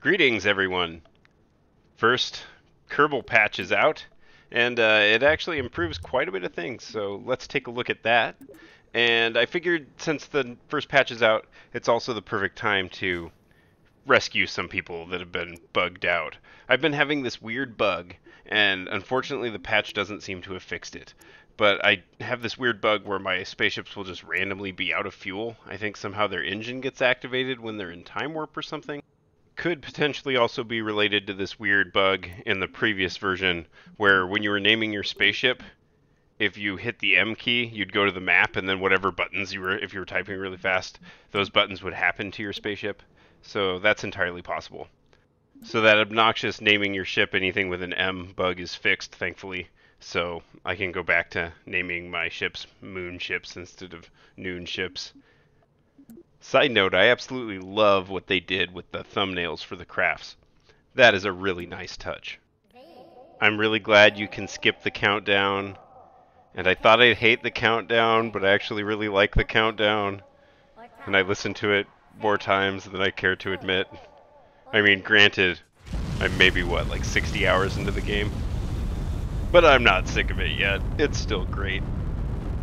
Greetings, everyone. First, Kerbal Patch is out, and uh, it actually improves quite a bit of things, so let's take a look at that. And I figured since the first patch is out, it's also the perfect time to rescue some people that have been bugged out. I've been having this weird bug, and unfortunately the patch doesn't seem to have fixed it. But I have this weird bug where my spaceships will just randomly be out of fuel. I think somehow their engine gets activated when they're in time warp or something could potentially also be related to this weird bug in the previous version where when you were naming your spaceship, if you hit the M key, you'd go to the map and then whatever buttons you were if you were typing really fast, those buttons would happen to your spaceship. So that's entirely possible. So that obnoxious naming your ship anything with an M bug is fixed, thankfully. So I can go back to naming my ships moon ships instead of noon ships. Side note, I absolutely love what they did with the thumbnails for the crafts. That is a really nice touch. I'm really glad you can skip the countdown. And I thought I'd hate the countdown, but I actually really like the countdown. And I listen to it more times than I care to admit. I mean, granted, I'm maybe, what, like 60 hours into the game? But I'm not sick of it yet. It's still great.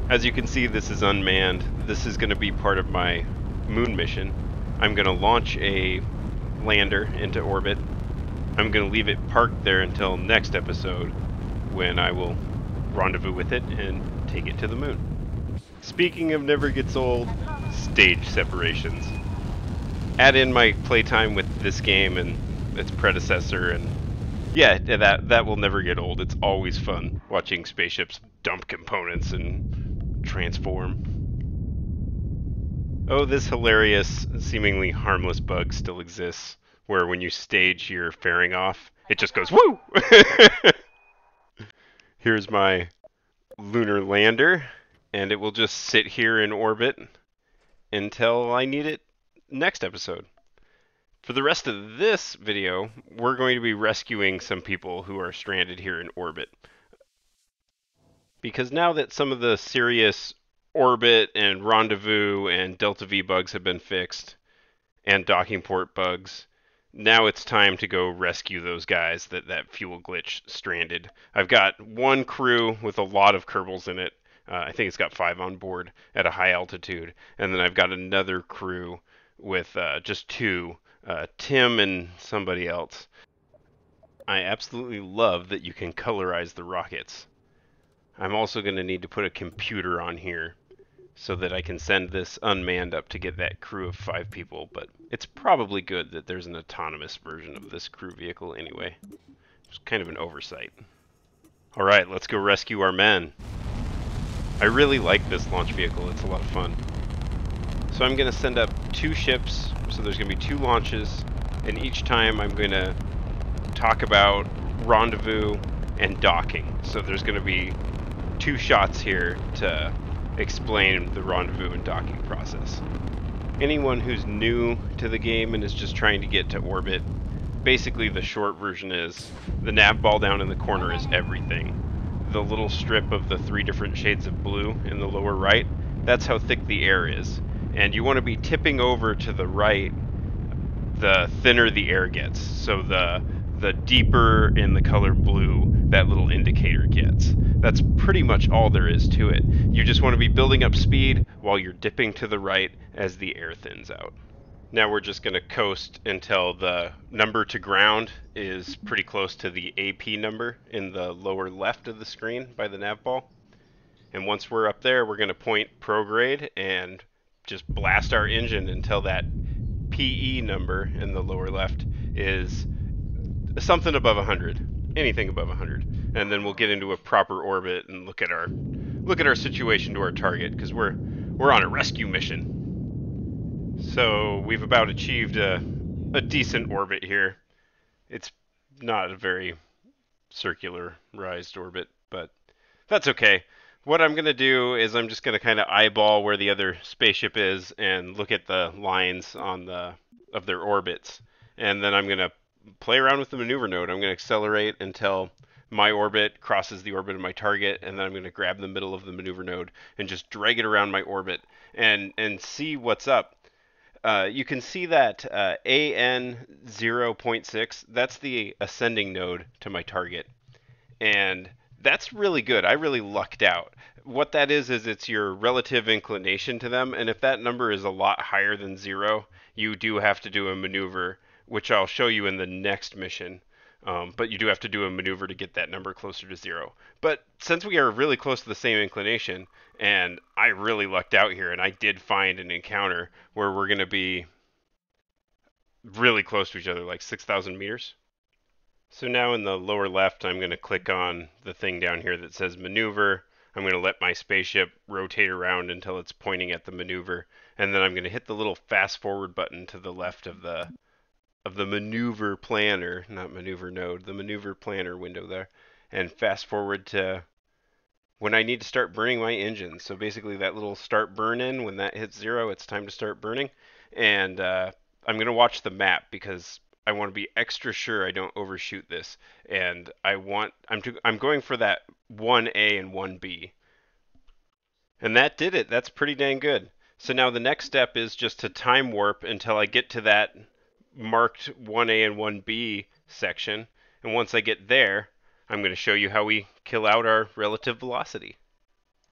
As you can see, this is unmanned. This is going to be part of my moon mission. I'm going to launch a lander into orbit. I'm going to leave it parked there until next episode when I will rendezvous with it and take it to the moon. Speaking of never gets old, stage separations. Add in my playtime with this game and its predecessor and yeah, that that will never get old. It's always fun watching spaceships dump components and transform. Oh, this hilarious, seemingly harmless bug still exists, where when you stage your fairing off, it just goes woo! Here's my lunar lander, and it will just sit here in orbit until I need it next episode. For the rest of this video, we're going to be rescuing some people who are stranded here in orbit. Because now that some of the serious orbit and rendezvous and delta V bugs have been fixed, and docking port bugs. Now it's time to go rescue those guys that that fuel glitch stranded. I've got one crew with a lot of Kerbals in it. Uh, I think it's got five on board at a high altitude, and then I've got another crew with uh, just two, uh, Tim and somebody else. I absolutely love that you can colorize the rockets. I'm also going to need to put a computer on here so that I can send this unmanned up to get that crew of five people, but it's probably good that there's an autonomous version of this crew vehicle anyway. It's kind of an oversight. Alright, let's go rescue our men. I really like this launch vehicle, it's a lot of fun. So I'm going to send up two ships, so there's going to be two launches, and each time I'm going to talk about rendezvous and docking. So there's going to be two shots here to explain the rendezvous and docking process. Anyone who's new to the game and is just trying to get to orbit, basically the short version is the nav ball down in the corner is everything. The little strip of the three different shades of blue in the lower right, that's how thick the air is. And you want to be tipping over to the right the thinner the air gets. So the the deeper in the color blue that little indicator gets. That's pretty much all there is to it. You just want to be building up speed while you're dipping to the right as the air thins out. Now we're just going to coast until the number to ground is pretty close to the AP number in the lower left of the screen by the nav ball. And once we're up there, we're going to point prograde and just blast our engine until that PE number in the lower left is something above 100, anything above 100, and then we'll get into a proper orbit and look at our look at our situation to our target because we're we're on a rescue mission. So we've about achieved a a decent orbit here. It's not a very circularized orbit, but that's okay. What I'm going to do is I'm just going to kind of eyeball where the other spaceship is and look at the lines on the of their orbits. And then I'm going to play around with the maneuver node. I'm going to accelerate until my orbit crosses the orbit of my target, and then I'm going to grab the middle of the maneuver node and just drag it around my orbit and and see what's up. Uh, you can see that uh, AN 0.6, that's the ascending node to my target. And that's really good. I really lucked out. What that is, is it's your relative inclination to them. And if that number is a lot higher than zero, you do have to do a maneuver, which I'll show you in the next mission. Um, but you do have to do a maneuver to get that number closer to zero. But since we are really close to the same inclination, and I really lucked out here, and I did find an encounter where we're going to be really close to each other, like 6,000 meters. So now in the lower left, I'm going to click on the thing down here that says maneuver. I'm going to let my spaceship rotate around until it's pointing at the maneuver, and then I'm going to hit the little fast forward button to the left of the of the maneuver planner, not maneuver node, the maneuver planner window there, and fast forward to when I need to start burning my engine. So basically that little start burn in, when that hits zero, it's time to start burning. And uh, I'm going to watch the map because I want to be extra sure I don't overshoot this. And I want, I'm, to, I'm going for that 1A and 1B. And that did it. That's pretty dang good. So now the next step is just to time warp until I get to that marked 1A and 1B section. And once I get there, I'm going to show you how we kill out our relative velocity.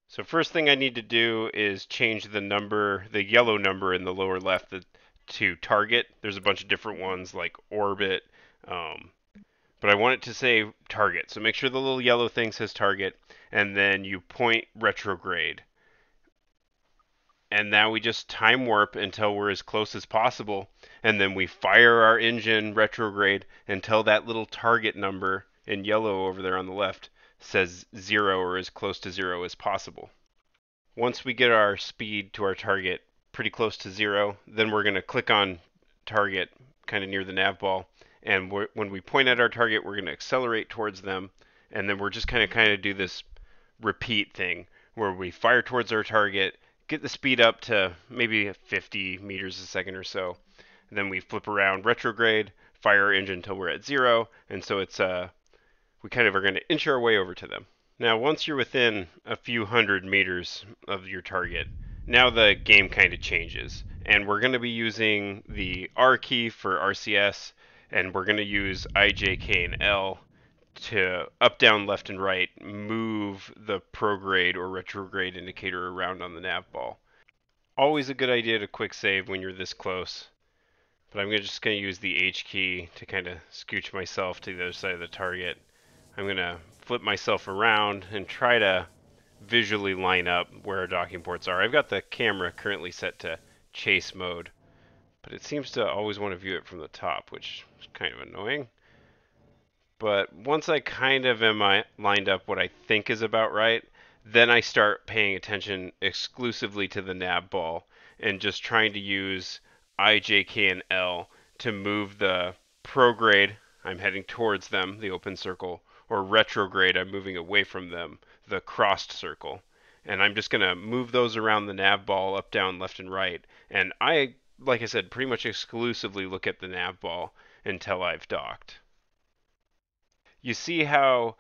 So first thing I need to do is change the number, the yellow number in the lower left to target. There's a bunch of different ones like orbit, um, but I want it to say target. So make sure the little yellow thing says target, and then you point retrograde and now we just time warp until we're as close as possible and then we fire our engine retrograde until that little target number in yellow over there on the left says zero or as close to zero as possible. Once we get our speed to our target pretty close to zero then we're going to click on target kind of near the nav ball and when we point at our target we're going to accelerate towards them and then we're just kind of kind of do this repeat thing where we fire towards our target get the speed up to maybe 50 meters a second or so. And then we flip around retrograde, fire our engine until we're at zero, and so it's uh, we kind of are going to inch our way over to them. Now, once you're within a few hundred meters of your target, now the game kind of changes, and we're going to be using the R key for RCS, and we're going to use I, J, K, and L to up, down, left, and right move the prograde or retrograde indicator around on the nav ball. Always a good idea to quick save when you're this close. But I'm just going to use the H key to kind of scooch myself to the other side of the target. I'm going to flip myself around and try to visually line up where our docking ports are. I've got the camera currently set to chase mode, but it seems to always want to view it from the top, which is kind of annoying. But once I kind of am uh, lined up what I think is about right, then I start paying attention exclusively to the nav ball and just trying to use I, J, K, and L to move the prograde, I'm heading towards them, the open circle, or retrograde, I'm moving away from them, the crossed circle. And I'm just going to move those around the nav ball up, down, left, and right. And I, like I said, pretty much exclusively look at the nav ball until I've docked you see how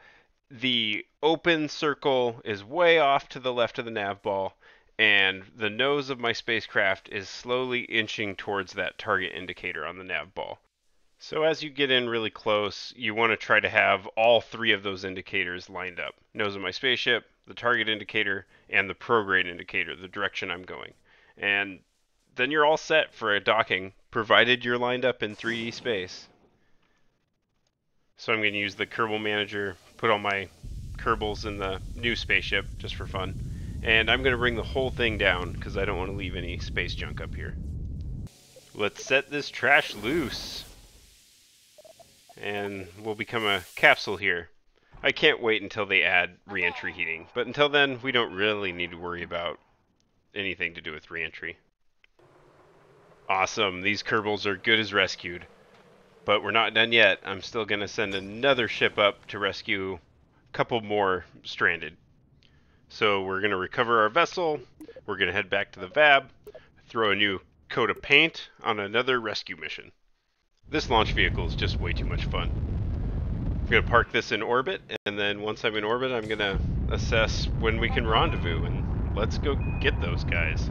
the open circle is way off to the left of the nav ball, and the nose of my spacecraft is slowly inching towards that target indicator on the nav ball. So as you get in really close, you want to try to have all three of those indicators lined up. Nose of my spaceship, the target indicator, and the prograde indicator, the direction I'm going. And then you're all set for a docking, provided you're lined up in 3D space. So I'm going to use the Kerbal Manager, put all my Kerbals in the new spaceship, just for fun. And I'm going to bring the whole thing down, because I don't want to leave any space junk up here. Let's set this trash loose. And we'll become a capsule here. I can't wait until they add reentry heating, but until then, we don't really need to worry about anything to do with reentry. Awesome, these Kerbals are good as rescued. But we're not done yet. I'm still going to send another ship up to rescue a couple more stranded. So we're going to recover our vessel. We're going to head back to the VAB, throw a new coat of paint on another rescue mission. This launch vehicle is just way too much fun. I'm going to park this in orbit, and then once I'm in orbit, I'm going to assess when we can rendezvous, and let's go get those guys.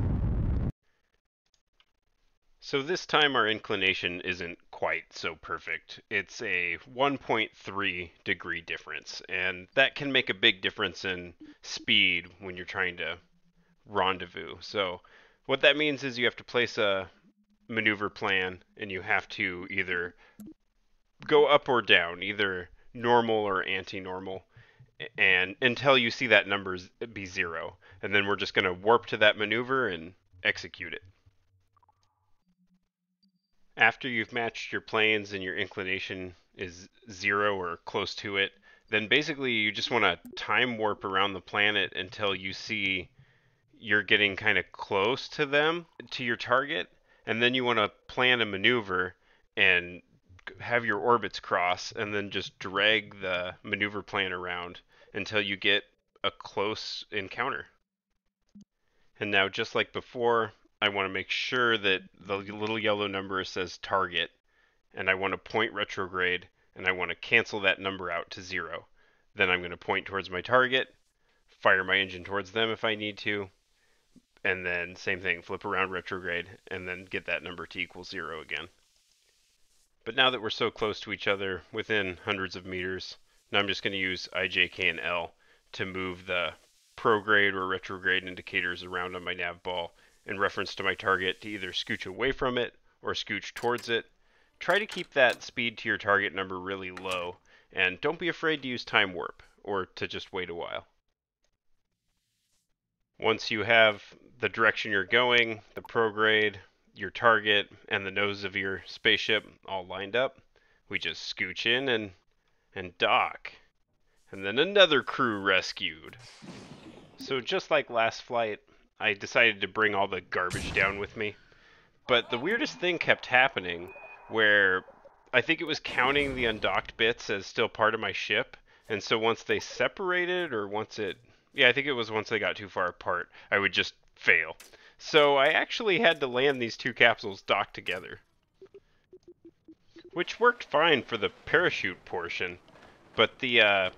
So this time our inclination isn't quite so perfect. It's a 1.3 degree difference, and that can make a big difference in speed when you're trying to rendezvous. So what that means is you have to place a maneuver plan and you have to either go up or down, either normal or anti-normal and until you see that number be zero and then we're just going to warp to that maneuver and execute it after you've matched your planes and your inclination is zero or close to it then basically you just want to time warp around the planet until you see you're getting kind of close to them to your target and then you want to plan a maneuver and have your orbits cross and then just drag the maneuver plan around until you get a close encounter. And now just like before, I want to make sure that the little yellow number says target and I want to point retrograde and I want to cancel that number out to zero. Then I'm going to point towards my target, fire my engine towards them if I need to, and then same thing, flip around retrograde, and then get that number to equal zero again. But now that we're so close to each other, within hundreds of meters, now I'm just going to use I, J, K, and L to move the prograde or retrograde indicators around on my nav ball in reference to my target to either scooch away from it or scooch towards it. Try to keep that speed to your target number really low, and don't be afraid to use time warp or to just wait a while. Once you have the direction you're going, the prograde, your target, and the nose of your spaceship all lined up, we just scooch in and and dock. And then another crew rescued. So just like last flight, I decided to bring all the garbage down with me. But the weirdest thing kept happening where I think it was counting the undocked bits as still part of my ship. And so once they separated or once it yeah, I think it was once they got too far apart, I would just fail. So I actually had to land these two capsules docked together. Which worked fine for the parachute portion, but the uh,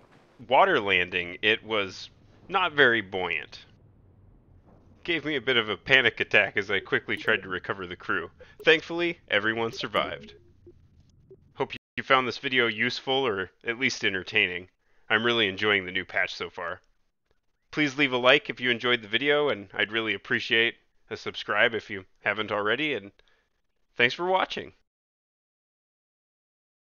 water landing, it was not very buoyant. Gave me a bit of a panic attack as I quickly tried to recover the crew. Thankfully, everyone survived. Hope you found this video useful or at least entertaining. I'm really enjoying the new patch so far. Please leave a like if you enjoyed the video, and I'd really appreciate a subscribe if you haven't already, and thanks for watching.